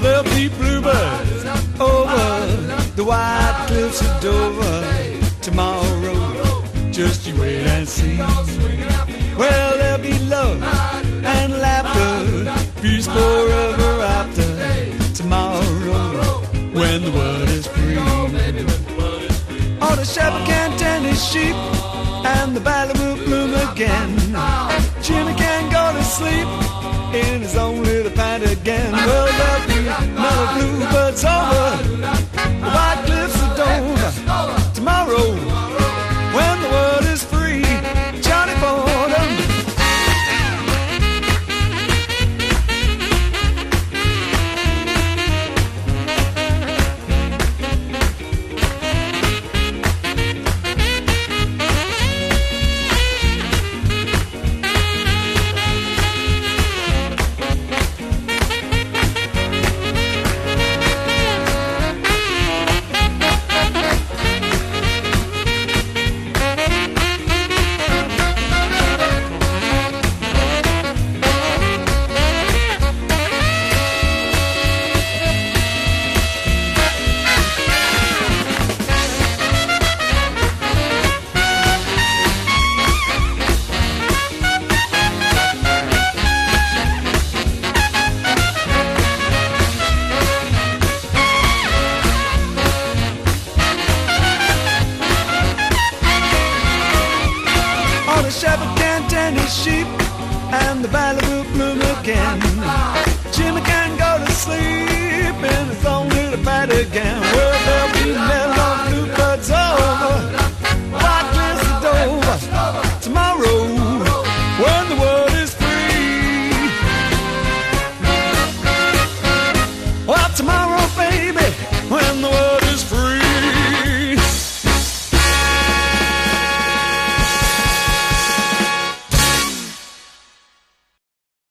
Well, there'll be bluebirds over the white cliffs of Dover tomorrow. Just you wait and see. Well, there'll be love and laughter, peace forever after tomorrow when the world is free. Oh, the shepherd can't tend his sheep and the valley will bloom again. Jimmy can go to sleep in his own little pad again. Well, bluebirds are the shepherd can't tend his sheep, and the will bloom again. Jimmy can go to sleep in his own little again. Well,